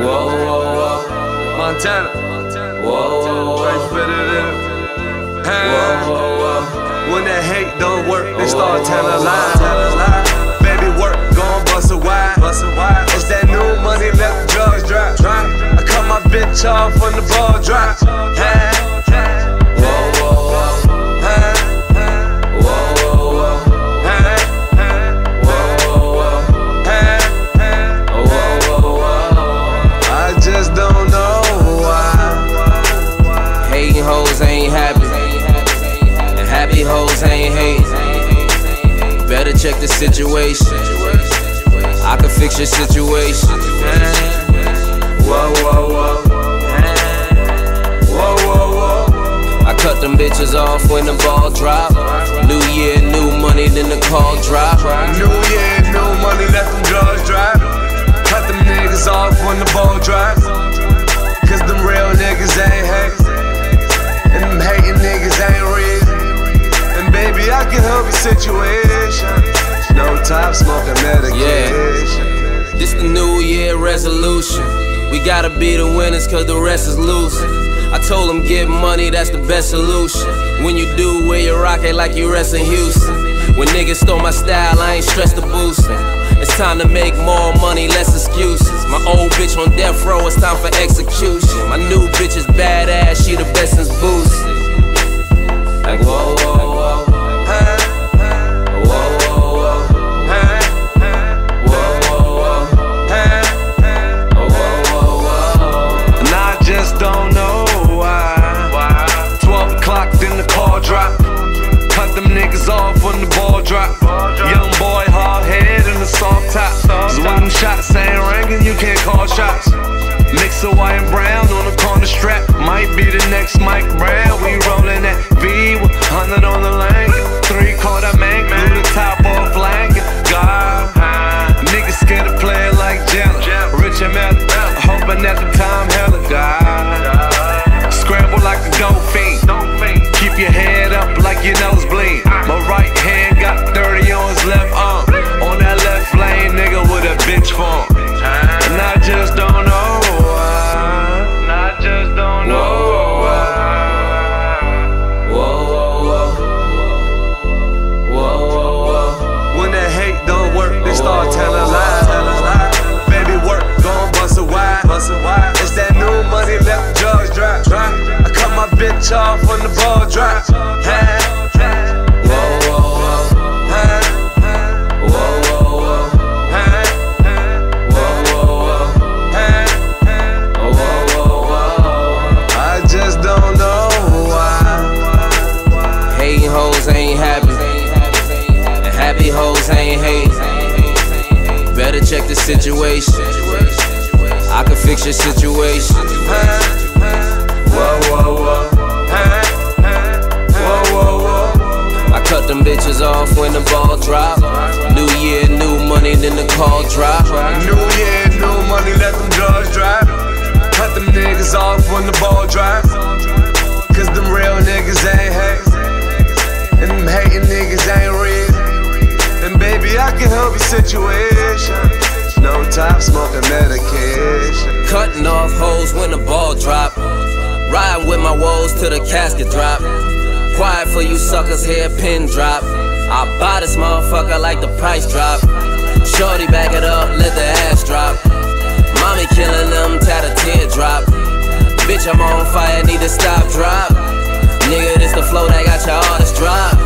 Whoa, whoa, whoa. Montana. Whoa, whoa, whoa. fit it in. Hey. Whoa, whoa, whoa. When that hate don't work, they start telling lies. Baby work, gon' bust a wide. It's that new money, let the drugs drop. I cut my bitch off when the ball drop. Happy hoes ain't hating. Better check the situation. I can fix your situation. Whoa, whoa, whoa. Whoa, whoa, whoa. I cut them bitches off when the ball drop. New year, new money, then the call drop. New year, new money, let them drugs drop. Medication. This the new year resolution. We gotta be the winners cause the rest is losing. I told them get money, that's the best solution. When you do, wear your rocket like you rest in Houston. When niggas stole my style, I ain't stressed the boosting. It's time to make more money, less excuses. My old bitch on death row, it's time for execution. My new bitch is badass, she the best since boosted. Like whoa, whoa, just don't know why. Hating hoes ain't happy. And happy hoes ain't. Better check the situation. I can fix your situation. Whoa, whoa, whoa. Them bitches off when the ball drop. New year, new money, then the call drop. New year, new money, let them drugs drop. Cut them niggas off when the ball drop. Cause them real niggas ain't hate. And them hating niggas ain't real. And baby, I can help your situation. No top smoking medication. Cutting off hoes when the ball drop. Riding with my woes till the casket drop. For you suckers, hair pin drop. I buy this motherfucker like the price drop. Shorty back it up, let the ass drop. Mommy killing them, tat a teardrop. Bitch, I'm on fire, need to stop, drop. Nigga, this the flow that got your artist drop.